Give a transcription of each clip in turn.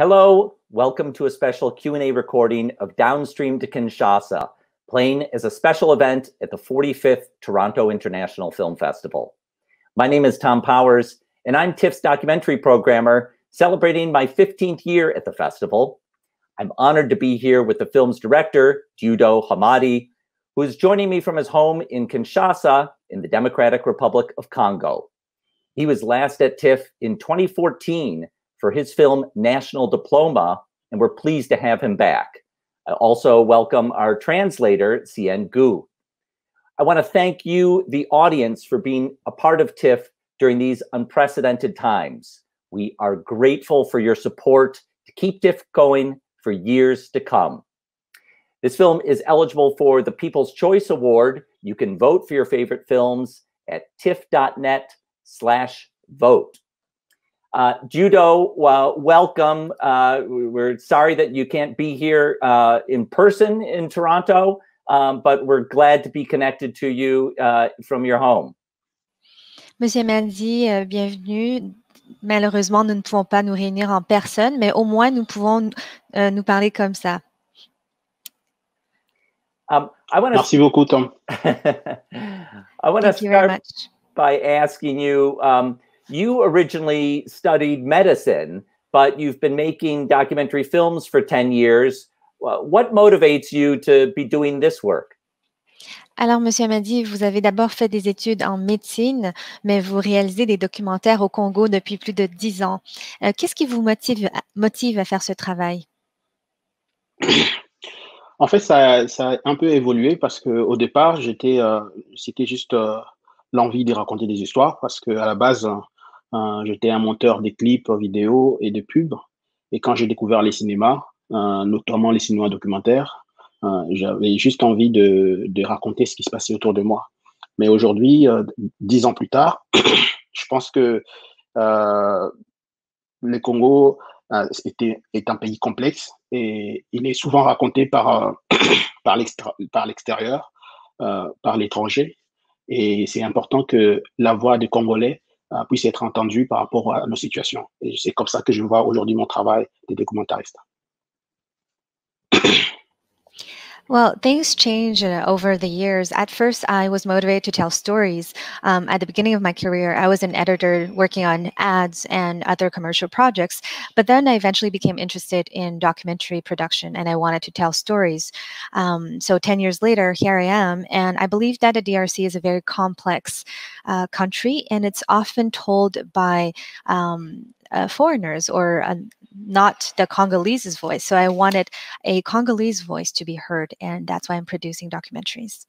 Hello, welcome to a special Q&A recording of Downstream to Kinshasa, playing as a special event at the 45th Toronto International Film Festival. My name is Tom Powers, and I'm TIFF's documentary programmer celebrating my 15th year at the festival. I'm honored to be here with the film's director, Judo Hamadi, who is joining me from his home in Kinshasa in the Democratic Republic of Congo. He was last at TIFF in 2014 for his film National Diploma, and we're pleased to have him back. I also welcome our translator, Cien Gu. I want to thank you, the audience, for being a part of TIFF during these unprecedented times. We are grateful for your support to keep TIFF going for years to come. This film is eligible for the People's Choice Award. You can vote for your favorite films at tiff.net slash vote. Uh, Dieudo, well, welcome. Uh, we're sorry that you can't be here uh, in person in Toronto, um, but we're glad to be connected to you uh, from your home. Monsieur Mandy, euh, bienvenue. Malheureusement, nous ne pouvons pas nous réunir en personne, mais au moins nous pouvons euh, nous parler comme ça. Um, Merci beaucoup, Tom. I want to start by asking you. Um, you originally studied medicine, but you've been making documentary films for 10 years. What motivates you to be doing this work? Alors, Monsieur Amadi, vous avez d'abord fait des études en médecine, mais vous réalisez des documentaires au Congo depuis plus de dix ans. Euh, Qu'est-ce qui vous motive, motive à faire ce travail? En fait, ça, ça, a un peu évolué parce qu'au départ, j'étais, euh, c'était juste euh, l'envie de raconter des histoires parce qu'à la base, euh, j'étais un monteur des clips vidéo et de pubs. Et quand j'ai découvert les cinémas, euh, notamment les cinémas documentaires, euh, j'avais juste envie de, de, raconter ce qui se passait autour de moi. Mais aujourd'hui, dix ans plus tard, je pense que le Congo était, est un pays complexe et il est souvent raconté par, par l'extérieur, par l'étranger. Et c'est important que la voix des Congolais puisse être entendu par rapport à nos situations. Et c'est comme ça que je vois aujourd'hui mon travail de documentariste. Well, things change uh, over the years. At first, I was motivated to tell stories. Um, at the beginning of my career, I was an editor working on ads and other commercial projects. But then I eventually became interested in documentary production and I wanted to tell stories. Um, so 10 years later, here I am. And I believe that the DRC is a very complex uh, country and it's often told by um, uh, foreigners or uh, not the Congolese voice. So I wanted a Congolese voice to be heard, and that's why I'm producing documentaries.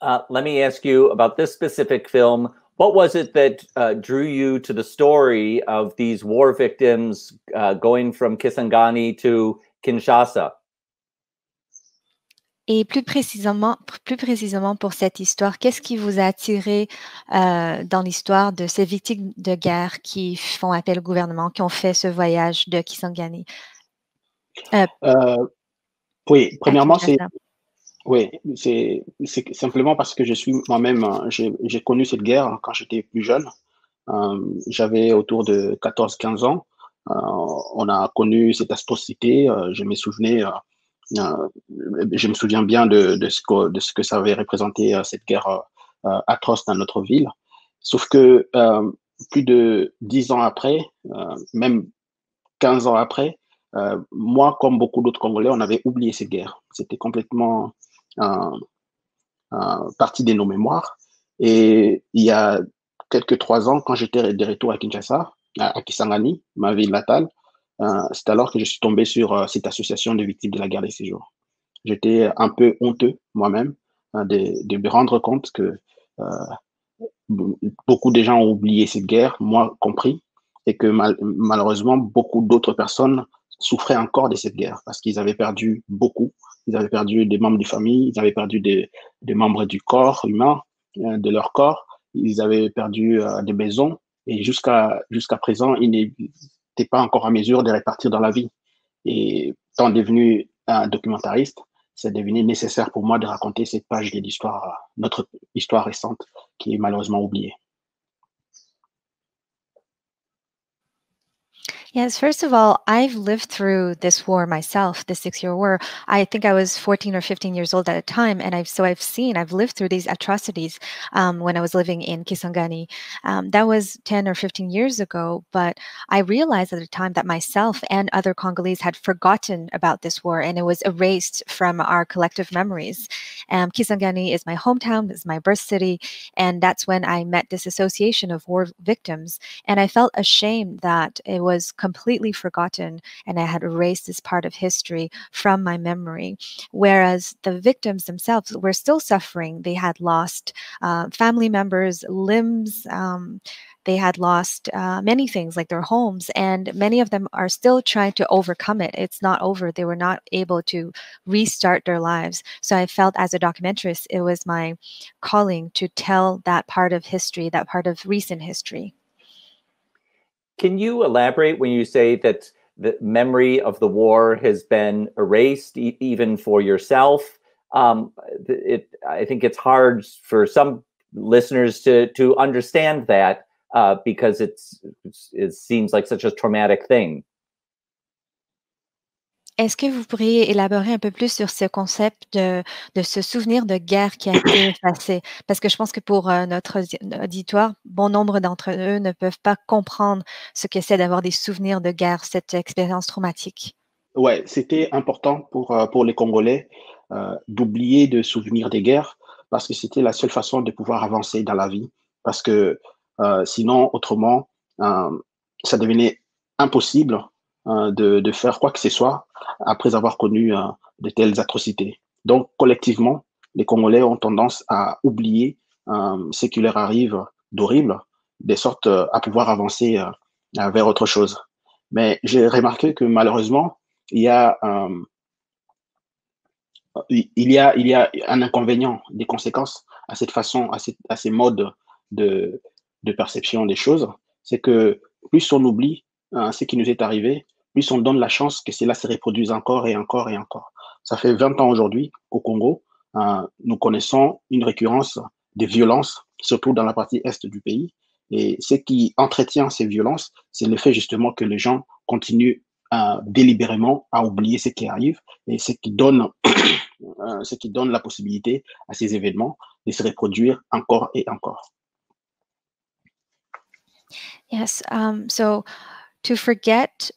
Uh, let me ask you about this specific film. What was it that uh, drew you to the story of these war victims uh, going from Kisangani to Kinshasa? Et plus précisément, plus précisément pour cette histoire, qu'est-ce qui vous a attiré euh, dans l'histoire de ces victimes de guerre qui font appel au gouvernement, qui ont fait ce voyage de Kisangani? Euh, euh, oui, premièrement, c'est oui, c'est simplement parce que je suis moi-même, j'ai connu cette guerre quand j'étais plus jeune. J'avais autour de 14-15 ans. on a connu cette atrocité. je me souvenais euh, je me souviens bien de, ce que, ça avait représenté, euh, cette guerre euh, atroce dans notre ville. Sauf que plus de dix ans après, même 15 ans après, moi, comme beaucoup d'autres Congolais, on avait oublié cette guerre. C'était complètement euh, partie de nos mémoires. Et il y a quelques trois ans, quand j'étais de retour à Kinshasa, à, Kisangani, ma ville natale, euh, c'est alors que je suis tombé sur euh, cette association de victimes de la guerre des séjours. J'étais un peu honteux moi-même hein, de, me rendre compte que euh, beaucoup de gens ont oublié cette guerre, moi compris, et que mal, malheureusement, beaucoup d'autres personnes souffraient encore de cette guerre parce qu'ils avaient perdu beaucoup. Ils avaient perdu des membres de famille, ils avaient perdu des, membres du corps humain, de leur corps, ils avaient perdu des maisons. Et jusqu'à jusqu'à présent, il n'était pas encore en mesure de répartir dans la vie. Et étant devenu un documentariste, c'est devenu nécessaire pour moi de raconter cette page de l'histoire, notre histoire récente, qui est malheureusement oubliée. Yes, first of all, I've lived through this war myself, the six-year war. I think I was 14 or 15 years old at the time, and I've so I've seen, I've lived through these atrocities um, when I was living in Kisangani. Um, that was 10 or 15 years ago, but I realized at the time that myself and other Congolese had forgotten about this war, and it was erased from our collective memories. Um, Kisangani is my hometown, is my birth city, and that's when I met this association of war victims, and I felt ashamed that it was completely forgotten and I had erased this part of history from my memory. Whereas the victims themselves were still suffering. They had lost uh, family members, limbs. Um, they had lost uh, many things like their homes, and many of them are still trying to overcome it. It's not over. They were not able to restart their lives. So I felt as a documentarist, it was my calling to tell that part of history, that part of recent history. Can you elaborate when you say that the memory of the war has been erased, e even for yourself? Um, it, I think it's hard for some listeners to to understand that uh, because it's it seems like such a traumatic thing. Est-ce que vous pourriez élaborer un peu plus sur ce concept de, de ce souvenir de guerre qui a été effacé? Parce que je pense que pour euh, notre auditoire, bon nombre d'entre eux ne peuvent pas comprendre ce que c'est d'avoir des souvenirs de guerre, cette expérience traumatique. Ouais, c'était important pour, euh, pour les Congolais euh, d'oublier de souvenir des guerres parce que c'était la seule façon de pouvoir avancer dans la vie. Parce que sinon, autrement, ça devenait impossible euh, de, de, faire quoi que ce soit après avoir connu euh, de telles atrocités. Donc, collectivement, les Congolais ont tendance à oublier euh, ce qui leur arrive d'horrible, de sorte à pouvoir avancer vers autre chose. Mais j'ai remarqué que malheureusement, il y a un inconvénient, des conséquences à cette façon, à, ces modes de, de perception des choses. C'est que plus on oublie ce qui nous est arrivé, plus on donne la chance que cela se reproduise encore et encore et encore. Ça fait 20 ans aujourd'hui qu'au Congo, euh, nous connaissons une récurrence des violences, surtout dans la partie est du pays. Et ce qui entretient ces violences, c'est le fait justement que les gens continuent euh, délibérément à oublier ce qui arrive et ce qui donne, euh, ce qui donne la possibilité à ces événements de se reproduire encore et encore. Yes. Um, so to forget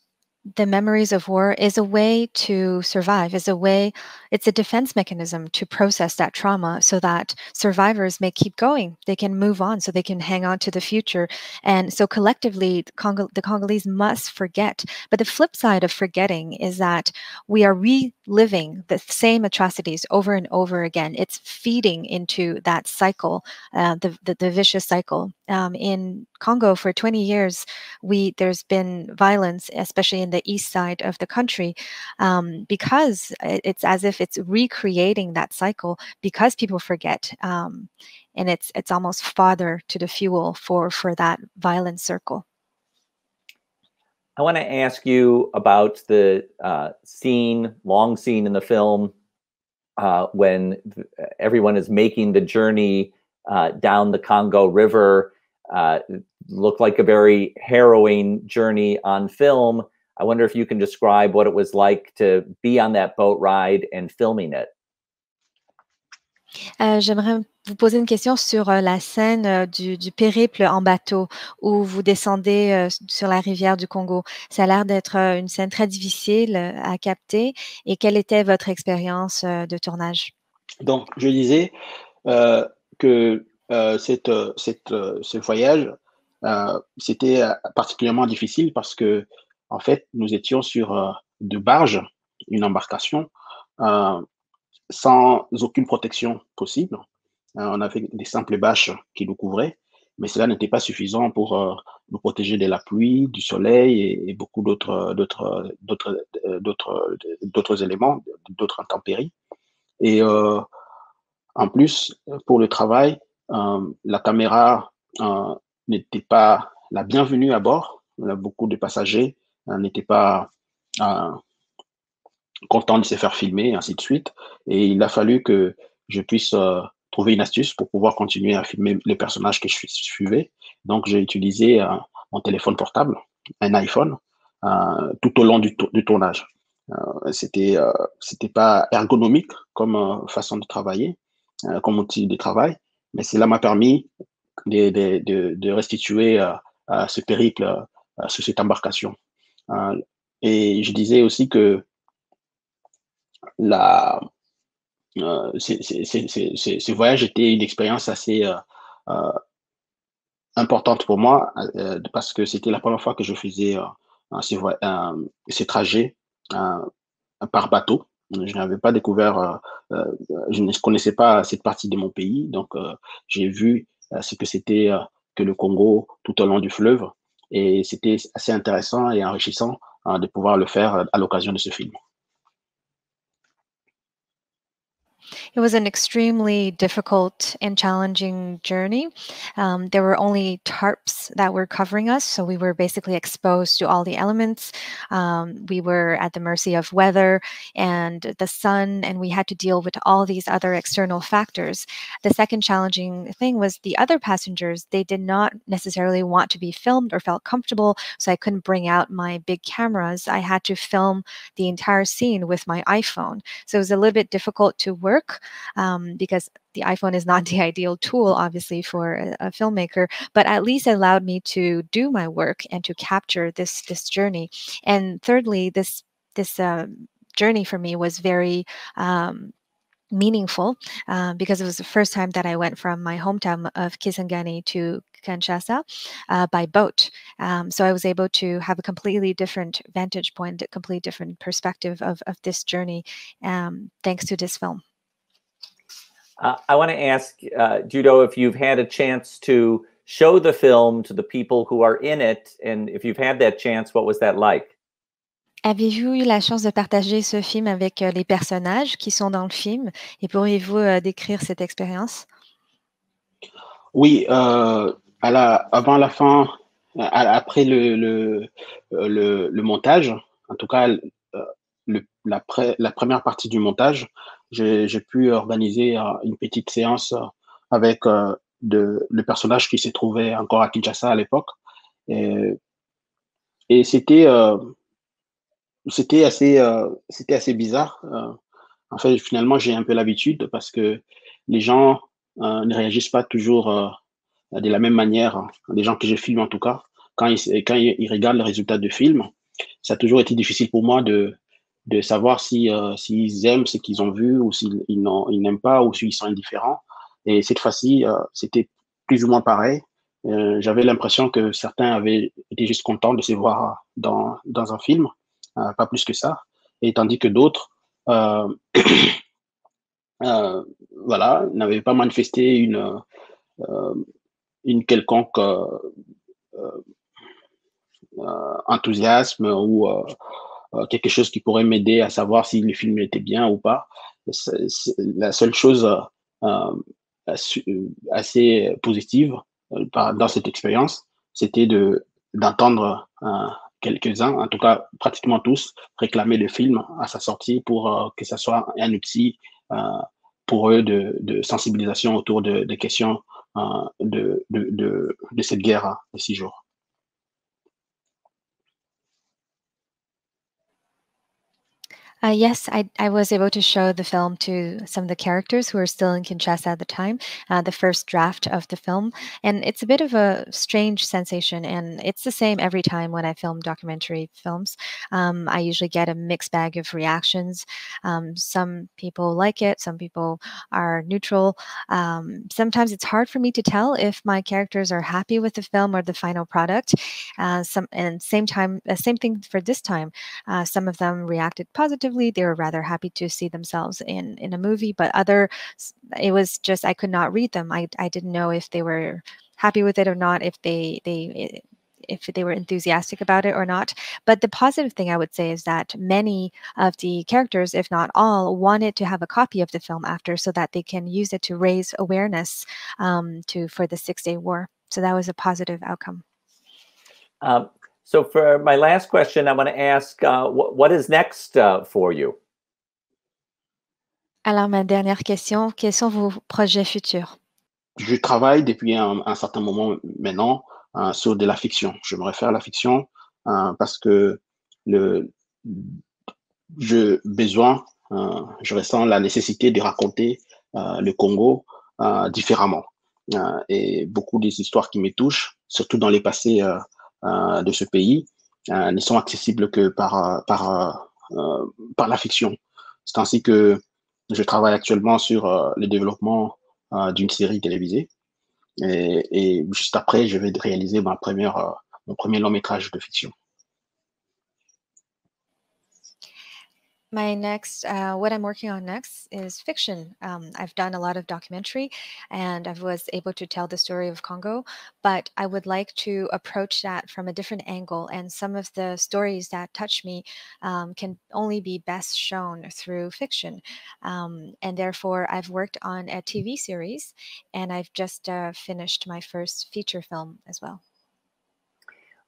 the memories of war is a way to survive, is a way, it's a defense mechanism to process that trauma so that survivors may keep going. They can move on so they can hang on to the future. And so collectively, the, the Congolese must forget. But the flip side of forgetting is that we are reliving the same atrocities over and over again. It's feeding into that cycle, uh, the, the, the, vicious cycle. Um, in Congo for 20 years, we there's been violence, especially in the east side of the country, um, because it's as it's recreating that cycle because people forget, um, and it's it's almost fodder to the fuel for for that violent circle. I want to ask you about the uh, scene, long scene in the film, uh, when everyone is making the journey uh, down the Congo River uh, looked like a very harrowing journey on film. I wonder if you can describe what it was like to be on that boat ride and filming it. Euh, J'aimerais vous poser une question sur euh, la scène euh, du, du, périple en bateau où vous descendez euh, sur la rivière du Congo. Ça a l'air d'être euh, une scène très difficile euh, à capter. Et quelle était votre expérience de tournage? Donc, je disais que euh, cette, euh, cette, euh, ce voyage, c'était particulièrement difficile parce que, en fait, nous étions sur deux barges, une embarcation, sans aucune protection possible. on avait des simples bâches qui nous couvraient, mais cela n'était pas suffisant pour nous protéger de la pluie, du soleil et, beaucoup d'autres, d'autres, d'autres, d'autres, d'autres éléments, d'autres intempéries. Et euh, en plus, pour le travail, euh, la caméra euh, n'était pas la bienvenue à bord. Beaucoup de passagers euh, n'étaient pas contents de se faire filmer, ainsi de suite. Et il a fallu que je puisse trouver une astuce pour pouvoir continuer à filmer les personnages que je suivais. Donc, j'ai utilisé mon téléphone portable, un iPhone, tout au long du, du tournage. c'était c'était pas ergonomique comme façon de travailler, comme outil de travail, mais cela m'a permis de, de, de, restituer ce périple sur cette embarcation. Et je disais aussi que la, euh, ce voyage était une expérience assez euh, euh, importante pour moi parce que c'était la première fois que je faisais ces, trajets par bateau. Je n'avais pas découvert, je ne connaissais pas cette partie de mon pays, donc j'ai vu ce que c'était que le Congo tout au long du fleuve et c'était assez intéressant et enrichissant de pouvoir le faire à l'occasion de ce film. It was an extremely difficult and challenging journey. Um, there were only tarps that were covering us, so we were basically exposed to all the elements. Um, we were at the mercy of weather and the sun, and we had to deal with all these other external factors. The second challenging thing was the other passengers, they did not necessarily want to be filmed or felt comfortable, so I couldn't bring out my big cameras. I had to film the entire scene with my iPhone. So it was a little bit difficult to work work um, because the iPhone is not the ideal tool, obviously, for a, a, filmmaker, but at least it allowed me to do my work and to capture this this journey. And thirdly, this this uh, journey for me was very um, meaningful uh, because it was the first time that I went from my hometown of Kisangani to Kinshasa uh, by boat. Um, so I was able to have a completely different vantage point, a completely different perspective of, of this journey um, thanks to this film. Uh, I want to ask uh, Judo if you've had a chance to show the film to the people who are in it, and if you've had that chance, what was that like? Avez-vous eu la chance de partager ce film avec euh, les personnages qui sont dans le film? Et pourriez-vous euh, décrire cette expérience? Oui, euh, à la, avant la fin, à, après le, le, le, le, montage, en tout cas le, la, la, première partie du montage, j'ai pu organiser euh, une petite séance euh, avec euh, de, le personnage qui s'est trouvé encore à Kinshasa à l'époque. Et, c'était assez, bizarre. en fait, finalement, j'ai un peu l'habitude parce que les gens ne réagissent pas toujours de la même manière. Les gens que je filme, en tout cas, quand ils, quand regardent le résultat du film, ça a toujours été difficile pour moi de, de savoir si euh, s'ils aiment ce qu'ils ont vu ou s'ils ils n'aiment pas ou s'ils sont indifférents. Et cette fois-ci, euh, c'était plus ou moins pareil. Euh, J'avais l'impression que certains avaient été juste contents de se voir dans, dans un film, euh, pas plus que ça. Et tandis que d'autres, voilà, n'avaient pas manifesté une, une quelconque enthousiasme ou quelque chose qui pourrait m'aider à savoir si le film était bien ou pas. la seule chose euh, assez positive euh, dans cette expérience, c'était de d'entendre quelques-uns, en tout cas pratiquement tous, réclamer le film à sa sortie pour que ce soit un outil pour eux de, de, sensibilisation autour de, des questions de, de, de, cette guerre de six jours. Uh, yes, I, I was able to show the film to some of the characters who were still in Kinshasa at the time, uh, the first draft of the film. And it's a bit of a strange sensation. And it's the same every time when I film documentary films. Um, I usually get a mixed bag of reactions. Um, some people like it, some people are neutral. Um, sometimes it's hard for me to tell if my characters are happy with the film or the final product. Uh, some And same time, uh, same thing for this time. Uh, some of them reacted positively they were rather happy to see themselves in in a movie but other it was just i could not read them i i didn't know if they were happy with it or not if they they if they were enthusiastic about it or not. But the positive thing I would say is that many of the characters, if not all, wanted to have a copy of the film after so that they can use it to raise awareness um, to for the Six Day War. So that was a positive outcome. Um, so for my last question, I want to ask, uh, what, what is next uh, for you? Alors, ma dernière question, quels sont vos projets futurs? Je travaille depuis un, un certain moment maintenant euh, sur de la fiction. Je me réfère à la fiction euh, parce que le, je besoin, je ressens la nécessité de raconter le Congo différemment. et beaucoup des histoires qui me touchent, surtout dans les passés de ce pays, ne sont accessibles que par, par, par la fiction. C'est ainsi que je travaille actuellement sur le développement d'une série télévisée. Et, et, juste après, je vais réaliser ma première, mon premier long métrage de fiction. My next uh, what i'm working on next is fiction. Um, i've done a lot of documentary and i was able to tell the story of congo but i would like to approach that from a different angle and some of the stories that touch me um, can only be best shown through fiction. Um, and therefore i've worked on a tv series and i've just uh, finished my first feature film as well.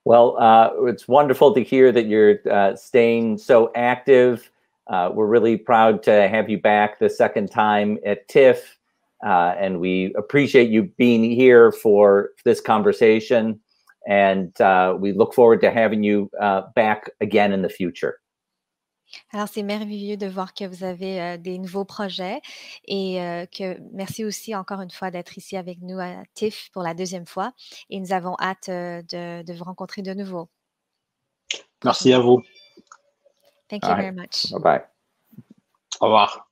Well, uh, it's wonderful to hear that you're uh, staying so active uh, we're really proud to have you back the second time at TIFF, uh, and we appreciate you being here for this conversation. And uh, we look forward to having you uh, back again in the future. Alors, c'est merveilleux de voir que vous avez euh, des nouveaux projets et euh, que merci aussi encore une fois d'être ici avec nous à TIFF pour la deuxième fois. Et nous avons hâte euh, de, de vous rencontrer de nouveau. Merci à vous. Thank you All very right. much. Bye bye. Au revoir.